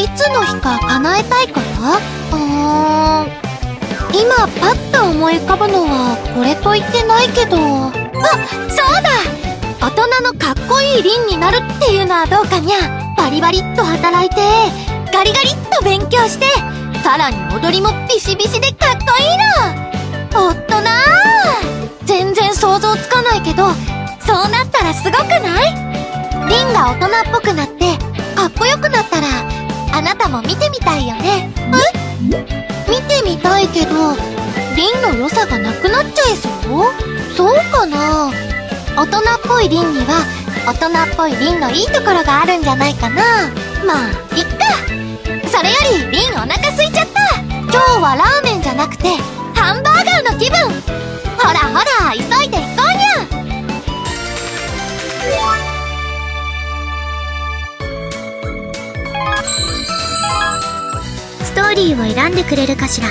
いつの日か叶えたいこと？うーん。今パッと思い浮かぶのはこれと言ってないけど。あそうだ。大人のかっこいい凛になるっていうのはどうかにゃ。バリバリっと働いてガリガリっと勉強してさらに踊りもビシビシでかっこいいの。おっとな全然想像つかないけどそうなったらすごくない？凛が大人っぽくなっても見てみたいよね。え？見てみたいけど凛の良さがなくなっちゃいそう？そうかな？大人っぽい凛には大人っぽい凛のいいところがあるんじゃないかな。まあいっか。それより凛お腹すいーリーを選んでくれるかしら。